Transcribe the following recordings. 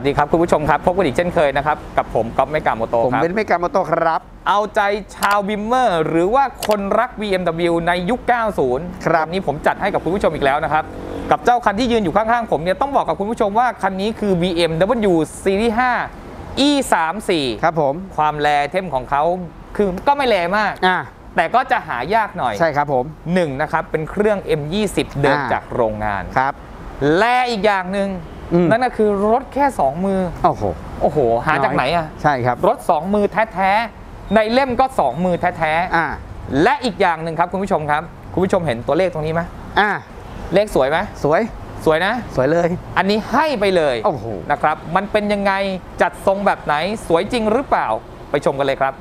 สวัสดีครับคุณผู้ชมครับ พบกันอีกเช่นเคยนะครับ กับผมก๊อฟเมกาโมโตผมครับ เป็นเมกาโมโตครับ เอาใจชาวบิมเมอร์หรือว่าคนรัก BMW ในยุค 90ครับ วันนี้ผมจัดให้กับคุณผู้ชมอีกแล้วนะครับ กับเจ้าคันที่ยืนอยู่ข้างๆ ผมเนี่ยต้องบอกกับคุณผู้ชมว่า คันนี้คือ BMW Series 5 E34 ครับผม ความ rare item ของเขาคือก็ไม่ rare มาก อ่าแต่ก็จะหายากหน่อยใช่ครับผม หนึ่งนะครับเป็นเครื่อง M20 เดิมอ่า จากโรงงาน ครับ และอีกอย่างหนึ่งอืม นั่นก็คือรถแค่ 2 มือ โอ้โห โอ้โห หาจากไหนอะใช่ครับ รถ 2 มือแท้ๆ ในเล่มก็ 2 มือแท้อ่าๆและอีกอย่างหนึ่งครับคุณผู้ชมครับ คุณผู้ชมเห็นตัวเลขตรงนี้ไหมอ่า เลขสวยไหมสวย สวยนะ สวยเลย อันนี้ให้ไปเลย โอ้โห นะครับ มันเป็นยังไง จัดทรงแบบไหน สวยจริงหรือเปล่า ไปชมกันเลยครับ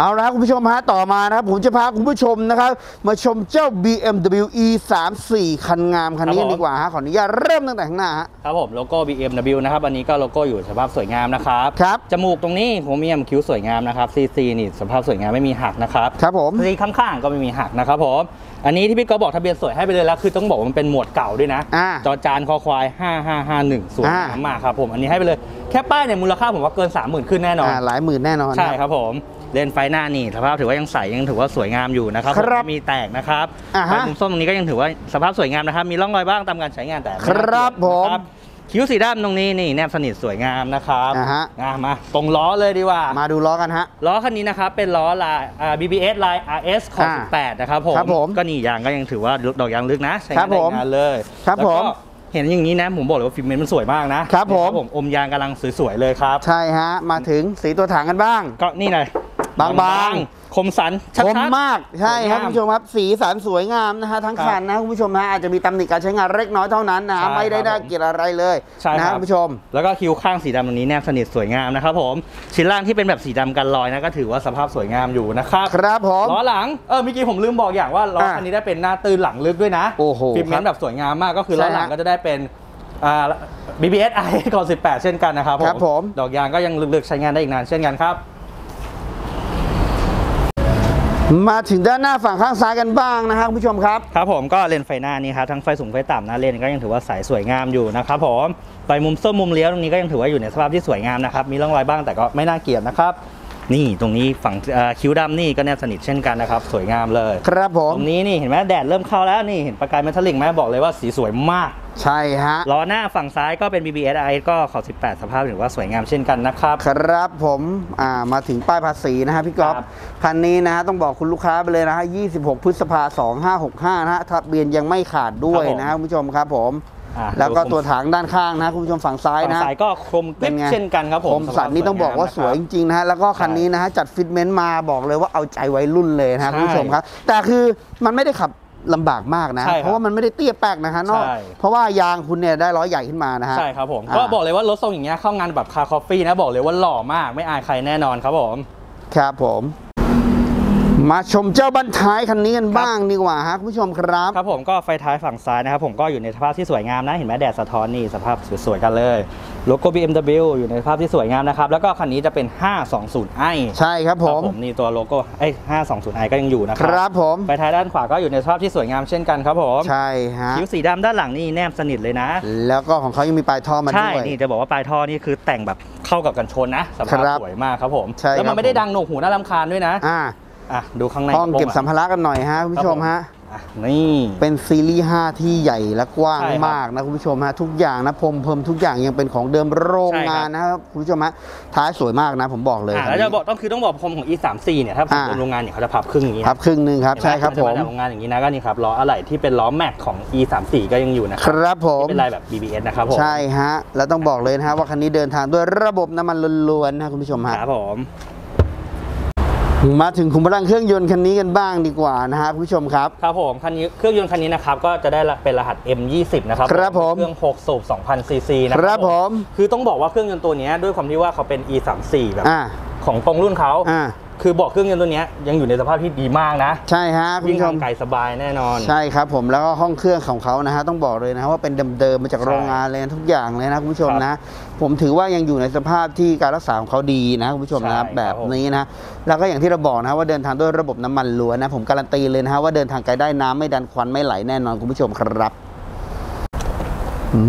เอาละครับคุณผู้ชมฮะต่อมานะครับผมจะพาคุณผู้ชมนะครับ มาชมเจ้า BMW E 3 4 คันงามคันนี้ครับผม ดีกว่าฮะขออนุญาตเริ่มตั้งแต่ข้างหน้าฮะครับผมโลโก้ BMW นะครับ อันนี้ก็โลโก้อยู่สภาพสวยงามนะครับ ครับ จมูกตรงนี้โฮเมียมคิ้วสวยงามนะครับ CC นี่สภาพสวยงามไม่มีหักนะครับครับผม ซีข้างๆ ก็ไม่มีหักนะครับผมอันนี้ที่พี่ก็บอกทะเบียนสวยให้ไปเลยแล้วคือต้องบอกว่ามันเป็นหมวดเก่าด้วยนะอ่าจอจานคอควาย 5551สวยงามอ่ามมากครับผมอันนี้ให้ไปเลยแค่ป้ายเนี่ยมูลค่าผมว่าเกิน 30,000 ขึ้นแน่นอน อ่าหลายหมื่นแน่นอนใช่ครับผม เลนส์ไฟหน้านี่สภาพถือว่ายังใสยังถือว่าสวยงามอยู่นะครับครับไม่มีแตกนะครับอ่าฮะไฟมุมส้มตรงนี้ก็ยังถือว่าสภาพสวยงามนะครับ มีร่องรอยบ้างตามการใช้งานแต่ไม่ครัน่าเกลียดบผมนะครับคิ้วสีดำตรงนี้นี่แนบสนิทสวยงามนะครับอ่าฮะอะมาตรงล้อเลยดีกว่า มาดูล้อกันฮะ ล้อคันนี้นะครับเป็นล้อลายอ่า BBS ลาย RS ของอ่า18นะครับผมครับผมก็นี่ยางก็ยังถือว่าดอกยางลึกนะใช้ครังาบนได้ผมงานเลยครับแล้วก็ผมเห็นอย่างนี้นะผมบอกเลยว่า fitment มันสวยมากนะครับผมนี่อมยางกำลังสวยๆเลยครับ ใช่ฮะ มาถึงสีตัวถังกันบ้าง ก็นี่เลย บางๆคมสันชัดๆคมมากใช่ครับสวยงามคุณผู้ชมครับ สีสันสวยงามนะฮะทั้งครับคันนะคุณผู้ชมฮะอาจจะมีตำหนิการใช้งานเล็กน้อยเท่านั้นนะใช่ไม่ได้ครับน่าผมเกลียดอะไรเลยใช่นะครัฮะบคุณผู้ชม แล้วก็คิ้วข้างสีดำตรงนี้แนบสนิทสวยงามนะครับผมชิ้นล่างที่เป็นแบบสีดำกันรอยนะก็ถือว่าสภาพสวยงามอยู่นะครับครับผมล้อหลังเออเมื่อกี้ผมลืมบอกอย่างว่าล้ออะคันนี้ได้เป็นหน้าตื้นหลังลึกด้วยนะโอ้โห fitment แบบสวยงามมากก็คือล้อหลังใช่ฮะก็จะได้เป็นอ่า BBS i ก่อน18 เช่นกันนะครับครับผมดอกยางก็ยังลึกๆใช้งานได้อีกนานเช่นกันครับ มาถึงด้านหน้าฝั่งข้างซ้ายกันบ้างนะฮะคุณผู้ชมครับครับผมก็เลนไฟหน้านี่ครับทั้งไฟสูงไฟต่ำหน้าเลนก็ยังถือว่าใสสวยงามอยู่นะครับผมไปมุมส้มมุมเลี้ยวตรงนี้ก็ยังถือว่าอยู่ในสภาพที่สวยงามนะครับมีร่องรอยบ้างแต่ก็ไม่น่าเกลียดนะครับ นี่ตรงนี้ฝั่งเอ่อคิ้วดำนี่ก็แนบสนิทเช่นกันนะครับ สวยงามเลย ครับผม ตรงนี้นี่เห็นไหมแดดเริ่มเข้าแล้วนี่เห็นประกายเมทัลลิกไหมบอกเลยว่าสีสวยมากใช่ฮะล้อหน้าฝั่งซ้ายก็เป็น BBS i ก็ขอบ18 สภาพถือว่าสวยงามเช่นกันนะครับ ครับผมอ่ามาถึงป้ายภาษีนะฮะพี่ก๊อฟครับคันนี้นะฮะต้องบอกคุณลูกค้าไปเลยนะฮะ26 พฤษภา2565 นะฮะทะเบียนยังไม่ขาดด้วยนะฮะคุณผู้ชมครับผมอะ แล้วก็ดูตัวถังด้านข้างนะฮะคุณผู้ชมฝั่งซ้ายฝั่งนะซ้ายก็คมกเป็รินบไงเช่นกันครับผมคมสันนี่ต้องบอกว่าสวยจริงๆนะฮะแล้วก็คันนี้นะฮะจัดฟิตเมนต์มาบอกเลยว่าเอาใจไว้รุ่นเลยนะฮะใช่คุณผู้ชมครับ แต่คือมันไม่ได้ขับลำบากมากนะใช่ครับเพราะว่ามันไม่ได้เตี้ยแป๊กนะฮะนอกใช่เพราะว่ายางคุณเนี่ยได้ร้อยใหญ่ขึ้นมานะฮะใช่ครับผมอ่าก็บอกเลยว่ารถทรงอย่างเงี้ยเข้างานแบบคาคอฟฟี่นะบอกเลยว่าหล่อมากไม่อายใครแน่นอนครับผม ครับผม มาชมเจ้าบันท้ายคันนี้กันบ้างดีกว่าฮะคุณผู้ชมครับ ครับผมก็ไฟท้ายฝั่งซ้ายนะครับผมก็อยู่ในสภาพที่สวยงามนะ เห็นไหมแดดสะท้อนนี่สภาพสวยๆกันเลยโลโก้ BMW อยู่ในสภาพที่สวยงามนะครับ แล้วก็คันนี้จะเป็น 520i ใช่ครับผมนี่ตัวโลโก้ไอ้ย 520i ก็ยังอยู่นะคครัรับผมไฟท้ายด้านขวาก็อยู่ในสภาพที่สวยงามเช่นกันครับผมใช่ฮะคิ้วสีดำด้านหลังนี่แนบสนิทเลยนะ แล้วก็ของเขายังมีปลายท่อมาใช่ด้วยนี่จะบอกว่าปลายท่อนี่คือแต่งแบบเข้ากับกันชนนะสภาพครับสวยมากครับผมใช่แล้วครัมับนไม่ได้ผมดังหนวกหูน่ารำคาญด้วยนะอ่า อะดูข้างในห้องเก็บระโปรสัมภาระกันหน่อยฮะคุณผู้ชมฮะอะนี่เป็นซีรีส์ 5 ที่ใหญ่และกว้างใช่ครับมากนะคุณผู้ชมฮะทุกอย่างนะพรมเพิ่มทุกอย่างยังเป็นของเดิมโรงงานนะครับคุณผู้ชมฮะท้ายสวยมากนะผมบอกเลยอะแล้วจะบอกต้องคือต้องบอกพรมของ E34 เนี่ยถ้าผมอ่าเป็นโรงงานเนี่ยเขาจะพับครึ่งอย่างนี้พับครึ่งหนึ่งครับเห็นไหใช่ครับนผจะมจากโรงงานอย่างนี้นะก็นี่ครับล้ออะไหล่ที่เป็นล้อแม็กของ E34 ก็ยังอยู่นะคครับรับผมที่เป็นลายแบบ BBS นะครับผมใช่ฮะแล้วต้องบอกเลยนะฮะว่าคันนี้เดินทางด้วยระบบน้ำมันล้วนๆนะคุณผู้ชมฮะครับผม มาถึงขุมพลังเครื่องยนต์คันนี้กันบ้างดีกว่านะฮะคุณผู้ชมครับ ครับผมคันนี้เครื่องยนต์คันนี้นะครับก็จะได้เป็นรหัส M20 นะครับครับผมเครื่อง6สูบ2,000ซีซีนะครับผมคือต้องบอกว่าเครื่องยนต์ตัวเนี้ยด้วยความที่ว่าเขาเป็น E34 แบบอ่าของตรงรุ่นเขาอ่า คือบอกเครื่องยนต์ตัวเนี้ยยังอยู่ในสภาพที่ดีมากนะ ใช่ฮะคุณวิ่งผู้ชทามงไกลสบายแน่นอน ใช่ครับผมแล้วก็ห้องเครื่องของเขานะฮะต้องบอกเลยนะฮะว่าเป็นเดิมๆมาจากใช่โรงงานเลยนะทุกอย่างเลยนะคุณผู้ชมครับนะ ผมถือว่ายังอยู่ในสภาพที่การรักษาของเขาดีนะคุณผู้ชมนะครับใช่ครับแบบนี้นะแล้วก็อย่างที่เราบอกนะฮะว่าเดินทางด้วยระบบน้ำมันล้วนนะผมการันตีเลยนะฮะว่าเดินทางไกลได้น้ำไม่ดันควันไม่ไหลแน่นอนคุณผู้ชมครับ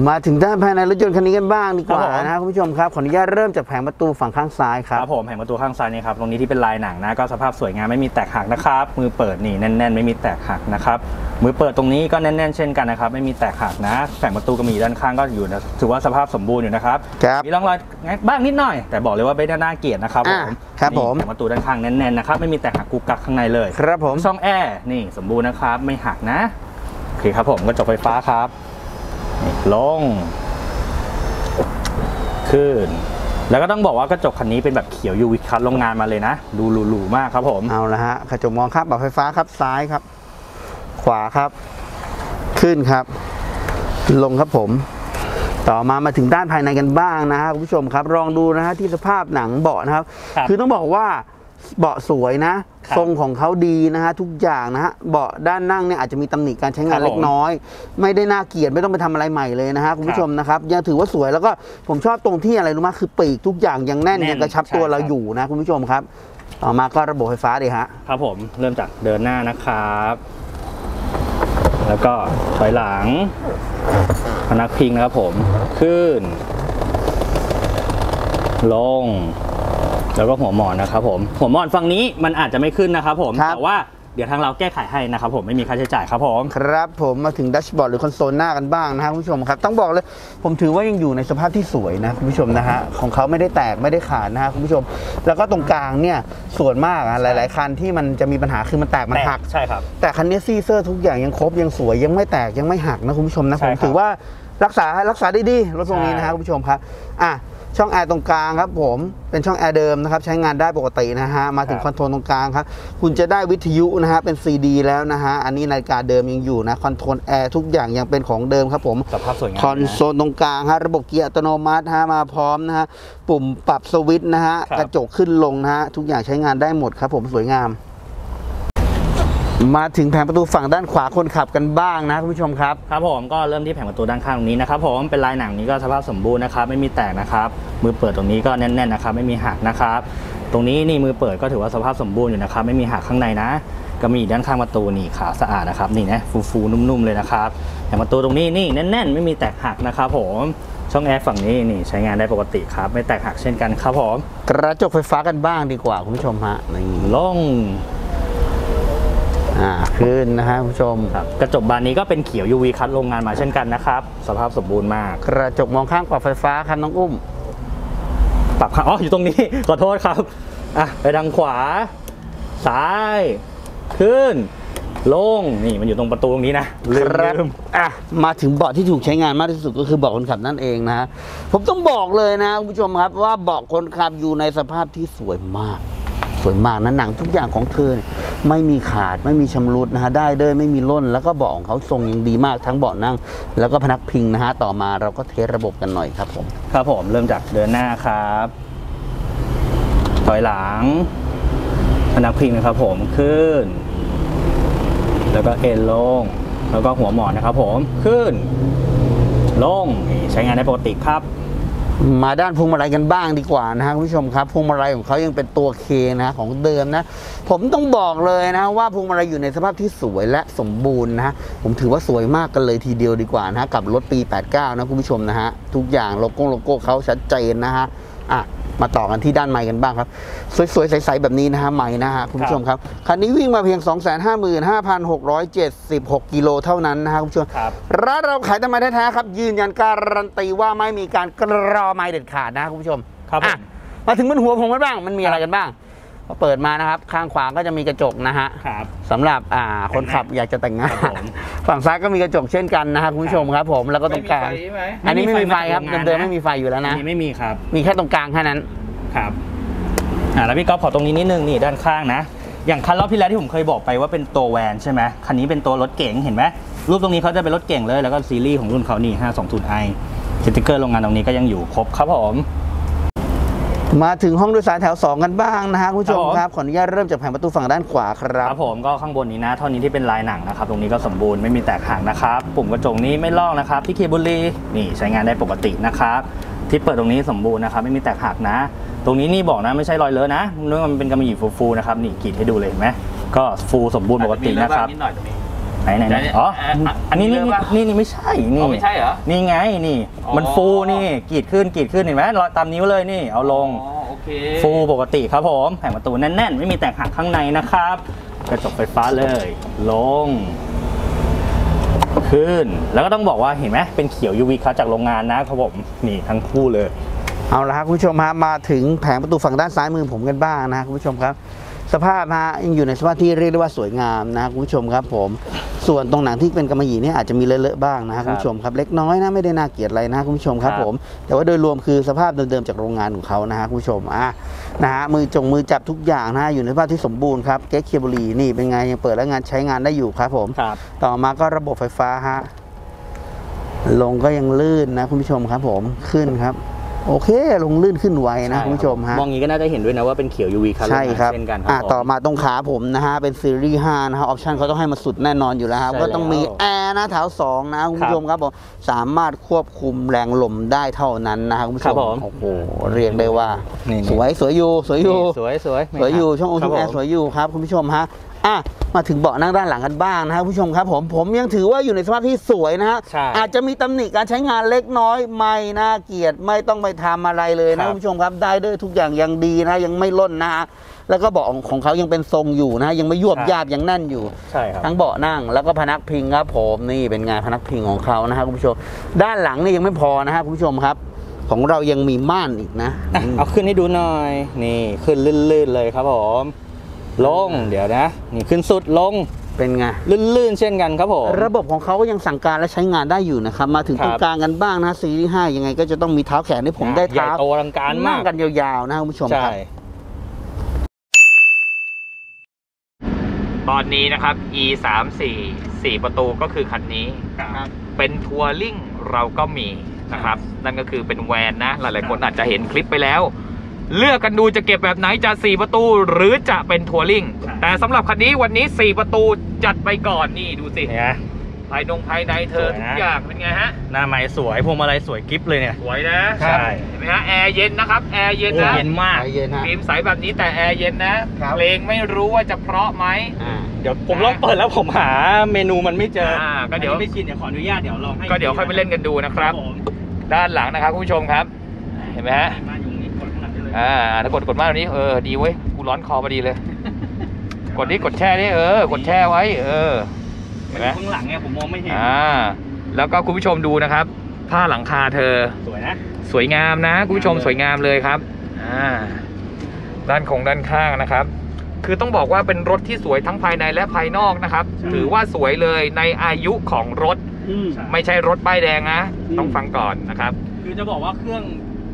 มาถึงด้านภายในรถยนต์คันนี้กันบ้างดีกว่าครับผม นะคุณผู้ชมครับขออนุญาตเริ่มจากแผงประตูฝั่งข้างซ้ายคครัรับบผมแผงประตูข้างซ้ายนี่ครับตรงนี้ที่เป็นลายหนังนะก็สภาพสวยงามไม่มีแตกหักนะครับ มือเปิดนี่แน่น ๆ ไม่มีแตกหักนะครับมือเปิดตรงนี้ก็แน่น ๆ เช่นกันนะครับไม่มีแตกหักนะแผงประตูกระมีด้านข้างก็อยู่นะถือว่าสภาพสมบูรณ์อยู่นะครับครับ มีร่องรอยบ้างนิดหน่อย แต่บอกเลยว่าไม่ได้น่าเกลียดนะครับผอ่ามครับผม นี่แผงประตูด้านข้างแน่นๆนะครับไม่มีแตกหักกุกกักข้างในเลยครับผม ช่องแอร์นี่สมบูรณ์นะครับไม่หักนะโอเคครับผมกระจกไฟฟ้าครับนี่ ลง ขึ้น แล้วก็ต้องบอกว่ากระจกคันนี้เป็นแบบเขียวยูวิคัทโรงงานมาเลยนะ ดูหรูๆมากครับผม เอาละฮะกระจกมองครับปรับไฟฟ้าครับซ้ายครับ ขวาครับ ขึ้นครับ ลงครับผม ต่อมามาถึงด้านภายในกันบ้างนะฮะคุณผู้ชมครับลองดูนะฮะที่สภาพหนังเบาะนะครับครับคือต้องบอกว่า เบาะสวยนะ ครับทรงของเขาดีนะฮะทุกอย่างนะฮะเบาะด้านนั่งเนี่ยอาจจะมีตำหนิการใช้งานครับผมเล็กน้อย ไม่ได้น่าเกลียดไม่ต้องไปทำอะไรใหม่เลยนะฮะคุณผู้ชมนะครับยังถือว่าสวยแล้วก็ผมชอบตรงที่อะไรรู้ไหมคือปีกทุกอย่างยังแน่นแน่นยังกระชับตัวใช่เราครับ อยู่นะคุณผู้ชมครับ ต่อมาก็ระบบไฟฟ้าดีฮะ ครับผมเริ่มจากเดินหน้านะครับ แล้วก็ถอยหลังพนักพิงนะครับผม ขึ้น ลง แล้วก็หัวหมอนนะครับผมหัวหมอนฝั่งนี้มันอาจจะไม่ขึ้นนะครับผมครับ แต่ว่าเดี๋ยวทางเราแก้ไขให้นะครับผมไม่มีค่าใช้จ่ายครับผมครับผมมาถึง dashboard หรือคอนโซลหน้ากันบ้างนะครับคุณผู้ชมครับ ต้องบอกเลยผมถือว่ายังอยู่ในสภาพที่สวยนะคุณผู้ชมนะฮะของเขาไม่ได้แตกไม่ได้ขาดนะฮะคุณผู้ชม แล้วก็ตรงกลางเนี่ยส่วนมากอะหลาย ๆคันที่มันจะมีปัญหาคือมันแตกมันหัก ใช่ครับ แต่คันนี้ซีเซอร์ทุกอย่างยังครบยังสวยยังไม่แตกยังไม่หักนะคุณผู้ชมนะใช่ผมครับถือว่ารักษารักษาได้ดีรถตรงนี้นะฮะใช่ คุณผู้ชมครับอะ ช่องแอร์ตรงกลางครับผมเป็นช่องแอร์เดิมนะครับใช้งานได้ปกตินะฮะมาถึงครับ control ตรงกลางครับคุณจะได้วิทยุนะฮะเป็น CD แล้วนะฮะอันนี้นาฬิกาเดิมยังอยู่นะ control แอร์ทุกอย่างยังเป็นของเดิมครับผมสภาพสวยงามคอนโซลตรงกลางฮะระบบเกียร์อัตโนมัติฮะมาพร้อมนะฮะปุ่มปรับสวิตช์นะฮะครับกระจกขึ้นลงนะฮะทุกอย่างใช้งานได้หมดครับผมสวยงาม มาถึงแผงประตูฝั่งด้านขวาคนขับกันบ้างนะคุณผู้ชมครับ ครับผมก็เริ่มที่แผงประตูด้านข้างตรงนี้นะครับผมเป็นลายหนังนี้ก็สภาพสมบูรณ์นะครับไม่มีแตกนะครับมือเปิดตรงนี้ก็แน่นๆนะครับไม่มีหักนะครับ ตรงนี้นี่มือเปิดก็ถือว่าสภาพสมบูรณ์อยู่นะครับไม่มีหักข้างในนะ ก็มีด้านข้างประตูนี่ขาวสะอาดนะครับนี่นะฟูๆนุ่มๆเลยนะครับแผงประตูตรงนี้นี่แน่น ๆ ไม่มีแตกหักนะครับผมช่องแอร์ฝั่งนี้นี่ใช้งานได้ปกติครับ ไม่แตกหักเช่นกันครับผมกระจกไฟฟ้ากันบ้างดีกว่าคุณผู้ชมฮะนี่ลง อ่าขึ้นนะฮะคุณผู้ชม ครับกระจกบานนี้ก็เป็นเขียว UV คัดโรงงานมาเช่นกันนะครับ สภาพสมบูรณ์มาก กระจกมองข้างปรับไฟฟ้าครับน้องอุ้ม ปรับข้างอ๋อ อยู่ตรงนี้ ขอโทษครับ อะ ไปทางขวา ซ้าย ขึ้น ลง นี่มันอยู่ตรงประตูตรงนี้นะลืมครับลืม อะ มาถึงเบาะที่ถูกใช้งานมากที่สุดก็คือเบาะคนขับนั่นเองนะฮะผมต้องบอกเลยนะคุณผู้ชมครับว่าเบาะคนขับอยู่ในสภาพที่สวยมาก สวยมากนะหนังทุกอย่างของเธอไม่มีขาดไม่มีชำรุดนะฮะได้เดินไม่มีล่น แล้วก็เบาะของเขาทรงยังดีมากทั้งเบาะนั่ง แล้วก็พนักพิงนะฮะต่อมาเราก็เทสระบบกันหน่อยครับผมครับผมเริ่มจากเดินหน้าครับ ถอยหลัง พนักพิงนะครับผมขึ้น แล้วก็เอ็นลง แล้วก็หัวหมอนนะครับผมขึ้น ลงใช้งานได้ปกติครับ มาด้านพวงมาลัยกันบ้างดีกว่านะฮะคุณผู้ชมครับพวงมาลัยของเขายังเป็นตัวเคนะของเดิมนะผมต้องบอกเลยนะว่าพวงมาลัยอยู่ในสภาพที่สวยและสมบูรณ์นะฮะผมถือว่าสวยมากกันเลยทีเดียวดีกว่านะฮะกับรถปี 89 นะคุณผู้ชมนะฮะทุกอย่างโลโก้โลโก้เขาชัดเจนนะฮะอะ มาต่อกันที่ด้านไม้กันบ้างครับ สวยๆ ใสๆ แบบนี้นะฮะไม้นะฮะคุณผู้ชมครับ คันนี้วิ่งมาเพียง 255,676 กิโลเท่านั้นนะฮะคุณผู้ชมครับร้านเราขายแต่ไม้แท้ๆครับ ยืนยันการันตีว่าไม่มีการกรอไม้เด็ดขาดนะคุณผู้ชมครับผมอะมาถึงบนหัวผมกันบ้างมันมีอะไรกันบ้าง พอเปิดมานะครับข้างขวาก็จะมีกระจกนะฮะครับสำหรับอ่าคนขับอยากจะแต่งงาครับนผมฝั่งซ้ายก็มีกระจกเช่นกันนะฮะคุณผู้ชมครับ ผมแล้วก็ตรงกลาง ไม่มีไฟใช่ไหม อันนี้ไม่มีไฟครับไม่มีไฟเดิมๆนะไม่มีไฟอยู่แล้วอันะนนี้ไม่มีครับมีแค่ตรงกลางแค่นั้น ครับอ่าแล้วพี่ก๊อฟขอตรงนี้นิดนึงนี่ด้านข้างนะ อย่างคันรอบที่แล้วที่ผมเคยบอกไปว่าเป็นตัวแวนใช่ไหมคันนี้เป็นตัวรถเก๋งเห็นไหมรูปตรงนี้เขาจะเป็นรถเก่งเลยแล้วก็ซีรีส์ของรุ่นเขานี่ 520i สติกเกอร์โรงงานตรงนี้ก็ยังอยู่ครบครับผม มาถึงห้องโดยสารแถว 2 กันบ้างนะฮะคุณผู้ชมครับผมครับขออนุญาตเริ่มจากแผงประตูฝั่งด้านขวาคครัรับบผมก็ข้างบนนี้นะเท่านี้ที่เป็นลายหนังนะครับ ตรงนี้ก็สมบูรณ์ไม่มีแตกหักนะครับ ปุ่มกระจกนี้ไม่ลอกนะครับที่เคเบุรีนี่ใช้งานได้ปกตินะครับที่เปิดตรงนี้สมบูรณ์นะครับไม่มีแตกหักนะ ตรงนี้นี่บอกนะไม่ใช่รอยเลอะนะเนื่องมันเป็นกำมะหยี่ฟูๆนะครับนี่กรีดให้ดูเลยเห็นไหมก็ฟูสมบูรณ์ปกตินะครับนิดหน่อยตรงนี้ ไหนไหนไหนไหนอ๋อเอ่ออะอันนี้นี่มีเรื่องปะนี่นี่ไม่ใช่นี่อ๋อไม่ใช่เหรอนี่ไงนี่อ๋อมันฟูนี่กรีดขึ้นกรีดขึ้นเห็นไหมรอยตามนิ้วเลยนี่เอาลงอ๋อโอเคฟูปกติครับผมแผงประตูแน่นๆ ไม่มีแตกหักข้างในนะครับ กระจกไฟฟ้าเลย ลง ขึ้น แล้วก็ต้องบอกว่าเห็นไหมเป็นเขียว UV คัดจากโรงงานนะครับผมนี่ทั้งคู่เลย เอาละครับคุณผู้ชมฮะมาถึงแผงประตูฝั่งด้านซ้ายมือผมกันบ้างนะคุณผู้ชมครับ สภาพฮะยังอยู่ในสภาพที่เรียกได้ว่าสวยงามนะคุณผู้ชมครับผม ส่วนตรงหนังที่เป็นกำมะหยี่เนี่ยอาจจะมีเลอะๆบ้างนะคุณผู้ชมครับเล็กน้อยนะไม่ได้น่าเกลียดอะไรนะคุณผู้ชมครับครับผม แต่ว่าโดยรวมคือสภาพเดิมๆจากโรงงานของเขานะฮะคุณผู้ชมอะนะฮะมือจงมือจับทุกอย่างนะฮะอยู่ในสภาพที่สมบูรณ์ครับเก๊ะเขี่ยบุหรี่นี่เป็นไงยังเปิดแล้วงานใช้งานได้อยู่ครับผมครับต่อมาก็ระบบไฟฟ้าฮะลงก็ยังลื่นนะคุณผู้ชมครับผมขึ้นครับ โอเค ลงลื่นขึ้นไวนะคุณผู้ชมฮะมองงี้ก็น่าจะเห็นด้วยนะว่าเป็นเขียว UV คัดใช่ครับเช่นกันคอะรับผมต่อมาตรงขาผมนะฮะ เป็นซีรีส์5นะฮะ option เขาต้องให้มาสุดแน่นอนอยู่แล้วครับใช่ก็ต้องมีแล้วแอร์นะแถวสองนะคุณผู้ชมครับผมสามารถควบคุมแรงลมได้เท่านั้นนะครับคุณผู้ชครัมบผมโอ้โหเรียกได้ว่านี่สวยสวยอยู่สวยอยู่นี่สวยสวยสวยอยู่ช่องโอครัทูบแอผมร์สวยอยู่ครับคุณผู้ชมฮะ อะมาถึงเบาะนั่งด้านหลังกันบ้างนะครับคุณผู้ชมครับผมผมยังถือว่าอยู่ในสภาพที่สวยนะฮะใช่อาจจะมีตำหนิการใช้งานเล็กน้อยไม่น่าเกลียดไม่ต้องไปทำอะไรเลยครันะบคุณผู้ชมครับได้ด้วยทุกอย่างยังดีนะยังไม่ล่นนะฮะแล้วก็เบาะของเขายังเป็นทรงอยู่นะยังไม่ยวบใช่ยาบยังแน่นอยู่ใช่ครับทั้งเบาะนั่งแล้วก็พนักพิงครับผมนี่เป็นงานพนักพิงของเขานะฮะคุณผู้ชม ด้านหลังนี่ยังไม่พอนะฮะคุณผู้ชมครับ ของเรายังมีม่านอีกนะอะเอาขึ้นให้ดูหน่อยนี่ขึ้นลื่นๆเลยครับผม ลงเดี๋ยวนะ นี่ขึ้นสุดลงเป็นไงลื่นๆ เช่นกันครับผมระบบของเขาก็ยังสั่งการและใช้งานได้อยู่นะครับ มาถึงครัตรบงกลางกันบ้างนะซีรีส์5ยังไงก็จะต้องมีเท้าแขนให้ผมได้ใหญ่เท้าโตอลังการมานั่กงกันยาวๆนะคุณผู้ชมคใช่รับตอนนี้นะครับ e 3 4 4ประตูก็คือคันนี้ครับเป็น touring เราก็มีนะครับ นั่นก็คือเป็น van นะ หลายๆคนอาจจะเห็นคลิปไปแล้ว เลือกกันดูจะเก็บแบบไหนจะ 4 ประตูหรือจะเป็น touring ใช่แต่สำหรับคันนี้วันนี้ 4 ประตูจัดไปก่อนนี่ดูสิเนี่ย ภายนงภายในเธอสวยนะ ทุกอย่างเป็นไงฮะ ลายไม้สวยพวงมาลัยสวยกิฟเลยเนี่ย สวยนะใช่เห็นไหมฮะแอร์เย็นนะครับแอร์เย็นโอ้นะเย็นมาก ใจเย็นฮะ ฟิล์มใสแบบนี้แต่แอร์เย็นนะครับ เพลงไม่รู้ว่าจะเพราะไหม อ่า เดี๋ยวผมลองเปิดแล้วผมหาเมนูมันไม่เจออาก็เดี๋ยวอันนี้ไม่ชินเดี๋ยวขออนุญาตเดี๋ยวลองให้ก็เดี๋ยวค่อยไปเล่นกันดูนะครับ ผมด้านหลังนะครับคุณผู้ชมครับ เห็นไหมฮะ มาอยู่ อ่าถ้ากดกดมากกว่านี้เออดีเว้ยกูร้อนคอพอดีเลย กดนี่กดแช่นี่เออกดแช่ไว้ เออเห็นไหมข้างหลังเนี่ยผมมองไม่เห็นอ่าแล้วก็คุณผู้ชมดูนะครับ ผ้าหลังคาเธอ สวยนะสวยงามนะคุณผู้ชมสวยงามเลยครับอ่าด้านคงด้านข้างนะครับ คือต้องบอกว่าเป็นรถที่สวยทั้งภายในและภายนอกนะครับใช่ถือว่าสวยเลยในอายุของรถอืมไม่ใช่รถป้ายแดงนะอืมต้องฟังก่อนนะครับ คือจะบอกว่าเครื่อง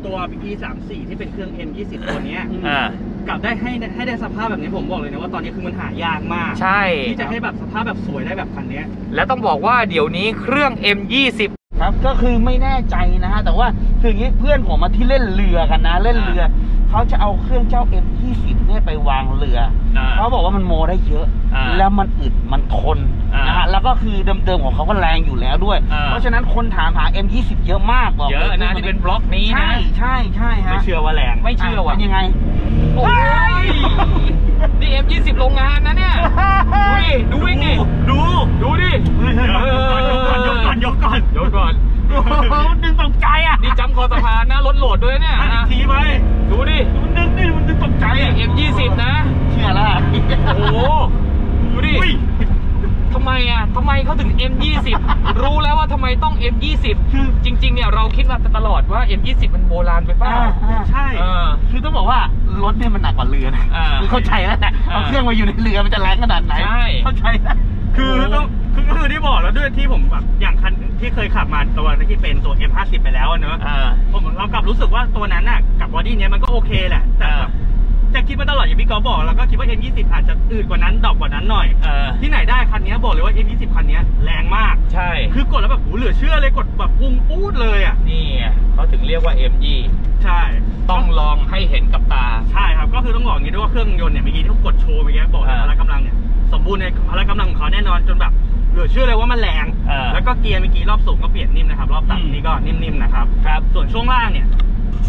ตัว E34 ที่เป็นเครื่อง M20 ตัวเนี้ยอ่ากลับได้ให้ให้ได้สภาพแบบนี้ผมบอกเลยนะว่าตอนนี้คือมันหายากมาก ใช่ ที่จะให้แบบสภาพแบบสวยได้แบบคันเนี้ย และต้องบอกว่าเดี๋ยวนี้เครื่อง M20 ครับก็คือไม่แน่ใจนะฮะแต่ว่าคืออย่างนี้เพื่อนผมมาที่เล่นเรือกันนะเล่นเรือเขาจะเอาเครื่องเจ้า M20 เนี่ยไปวางเรืออาเขาบอกว่ามันโมได้เยอะอ่าแล้วมันอึดมันทนอ่านนะฮะแล้วก็คือเดิมๆของเขาก็แรงอยู่แล้วด้วยอ่าเพราะฉะนั้นคนถามหา M20 เยอะมากบอกเยอะนะที่เป็นบล็อกนี้ใช่นะใช่ใช่ฮะไม่เชื่อว่าแรงไม่เชื่อว่ะเป็นยังไงโอ้ยนี่ M20 โรงงานนะเนี่ยดูดิดูวิ่งดิดูดูดิยกก่อนยกก่อนยกก่อนเดี๋ยวก่อนโอ้โหมันดึงตกใจอะนี่จำคอสะพานนะรถโหลดด้วยเนี่ยอะอีอะกทีไหมดูดิ มันดึงนี่มันดึง ตกใจนี่อะ M20 นะ เชื่อแล้วโอ้โหดูดิอุ้ยทำไมอะทำไมเขาถึง M20 รู้แล้วว่าทำไมต้อง M20 คือจริง ๆ เนี่ยเราคิดมาตลอดว่า M20 มันโบราณไปเปล่า อ่าอ่าใช่ เออคือต้องบอกว่ารถเนี่ยมันหนักกว่าเรือนะอ่าคือเข้าใจแล้วแต่เอาอ่าเครื่องมาอยู่ในเรือมันจะแรงขนาดไหนใช่ เข้าใจแล้ว คือต้องคือก็คือที่บอกแล้วด้วยที่ผมแบบอย่างคันที่เคยขับมาตัวที่เป็นตัว M50 ไปแล้วอะเนอะอ่า ผมเรากลับรู้สึกว่าตัวนั้นน่ะกับบอดี้เนี้ยมันก็โอเคแหละ แต่แบบ จะคิดมาตลอดอย่างพี่กอฟบอกแล้วก็คิดว่า M20 อาจจะอืดกว่านั้นดอกกว่านั้นหน่อย เออที่ไหนได้คันนี้บอกเลยว่า M20 คันนี้แรงมาก ใช่ คือกดแล้วแบบหูเหลือเชื่อเลยกดแบบปุ้งปูดเลยอะนี่ไงเขาถึงเรียกว่า MG ใช่ ต้องลองให้เห็นกับตา ใช่ครับก็คือต้องบอกอย่างนี้ด้วยว่าเครื่องยนต์เนี่ยเมื่อกี้ที่เขากดโชว์เมื่อกี้บอกเลยอ่าพละกำลังเนี่ยสมบูรณ์ในพละกำลังของเขาแน่นอนจนแบบเหลือเชื่อเลยว่ามันแรงอ่าแล้วก็เกียร์เมื่อกี้รอบสูงก็เปลี่ยนนิ่มนะครับรอบอืมต่ำนี่ก็นิ่มๆนะครับครับส่วนช่วงล่างเนี่ย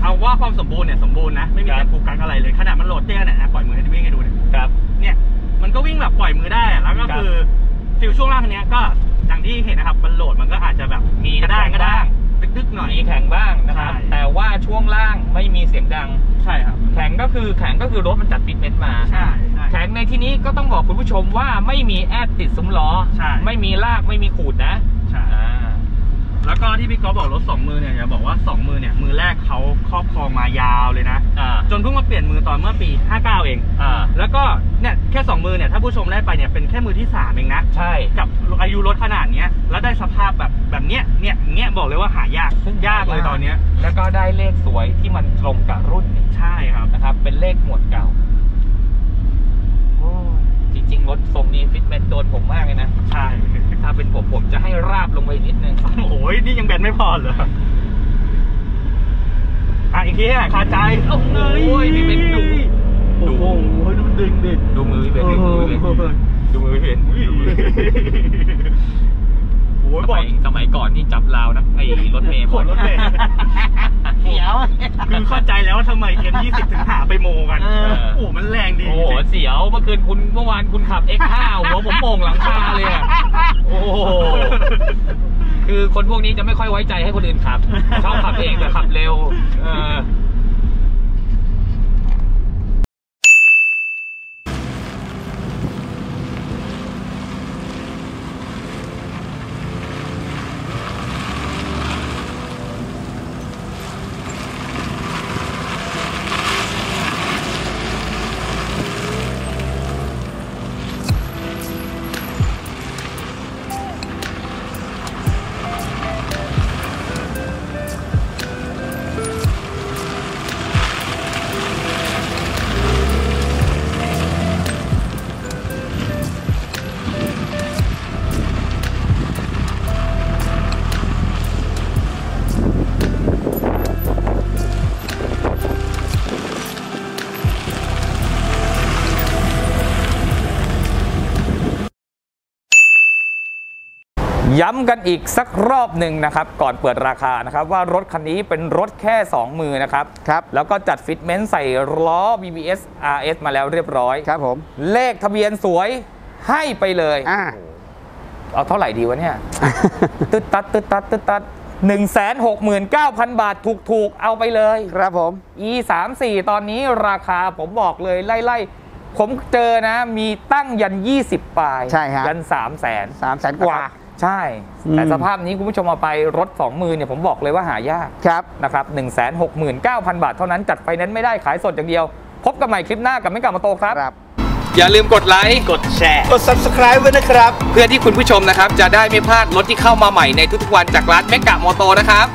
เอาว่าความสมบูรณ์เนี่ยสมบูรณ์นะไม่มีครัการบกูกักอะไรเลยขนาดมันโหลดเตี้ยเนี่ยนะปล่อยมือให้วิ่งให้ดูเนี่ยครับ เนี่ยมันก็วิ่งแบบปล่อยมือได้อะแล้วก็ครับคือฟิลช่วงล่างคันเนี้ยก็อย่างที่เห็นนะครับมันโหลดมันก็อาจจะแบบมีกระด้างแข็งกระด้างบ้างดึกๆหน่อย มีแข็งบ้างนะครับ ใช่ แต่ว่าช่วงล่างไม่มีเสียงดัง ใช่ครับ แข็งก็คือแข็งก็คือรถมันจัดฟิตเมนต์มา ใช่ใช่ แข็งในที่นี้ก็ต้องบอกคุณผู้ชมว่าไม่มีแอดติดซุ้มล้อ ใช่ ไม่มีลากไม่มีขูดนะ ใช่ อ่า แล้วก็ที่พี่ก๊อฟบอกรถสองมือเนี่ยอย่าบอกว่าสองมือเนี่ยมือแรกเขาครอบครองมายาวเลยนะ อ่า จนเพิ่งมาเปลี่ยนมือตอนเมื่อปี 59 เอง อ่า แล้วก็เนี่ยแค่สองมือเนี่ยถ้าผู้ชมได้ไปเนี่ยเป็นแค่มือที่สามเองนะ ใช่ กับอายุรถขนาดเนี้ยแล้วได้สภาพแบบแบบเนี้ยเนี่ยเนี้ยบอกเลยว่าหายากยากเลยตอนเนี้ยแล้วก็ได้เลขสวยที่มันตรงกับรุ่นนี่ใช่ครับ นะครับ เป็นเลขหมวดเก่าโอ้ยจริงๆรถทรงนี้ฟิตเมนต์โดนผมมากเลยนะ ใช่ถ้า เป็นผมผมจะให้ราบลงไปนิดนึงโอ้โหนี่ยังแบนไม่พอเหรออะอีกทีอะคาใจโอ้โหนี่เป็นดุโอ้โหดูดึงดิดูมือพี่เบนดูมือพี่เบนดูมือพี่เบนดูมือพี่เบน โอ้ยสบอมักยสมัยก่อนนี่จับราวนะไอ้รถเมย์ขนรถเมย์เขียว คือเข้าใจแล้วว่าทำไม M20 ถึงหาไปโมกัน เออ โอ้โหมันแรงดีโอ้โหเสียวเมื่อคืนคุณเมื่อวานคุณขับ X5 หัวผมโป่งหลังคาเลยอะโอ้โหคือคนพวกนี้จะไม่ค่อยไว้ใจให้คนอื่นขับชอบขับเองแต่ขับเร็วเออ ย้ำกันอีกสักรอบหนึ่งนะครับ ก่อนเปิดราคานะครับ ว่ารถคันนี้เป็นรถแค่ 2 มือนะครับครับแล้วก็จัดฟิตเมนต์ใส่ล้อ BBS RS มาแล้วเรียบร้อยครับผมเลขทะเบียนสวยให้ไปเลยอ่าเอาเท่าไหร่ดีวะเนี่ยตึ๊ดตัดตึ๊ดตัดตึ๊ดตัด1 6 9 0 0 0 บาทถูกๆ เอาไปเลย ครับผม e 3 4ตอนนี้ราคาผมบอกเลยไล่ๆ ผมเจอนะ มีตั้งยัน 20ปลาย ใช่ครับยัน3 0 0แสนสามแสนกว่า ใช่อืมแต่สภาพนี้คุณผู้ชมเอาไปรถ 2 มือเนี่ยผมบอกเลยว่าหายากครับนะครับ1 6 9 0 0 0 บาทเท่านั้นจัดไฟแนนซ์ไม่ได้ขายสดอย่างเดียว พบกันใหม่คลิปหน้ากับไม่กลับมาโตครับครับอย่าลืมกดไลค์กดแชร์ กด subscribe ไว้นะครับ เพื่อที่คุณผู้ชมนะครับ จะได้ไม่พลาดรถที่เข้ามาใหม่ในทุกๆวันจากร้านเมกะโมโตนะครับ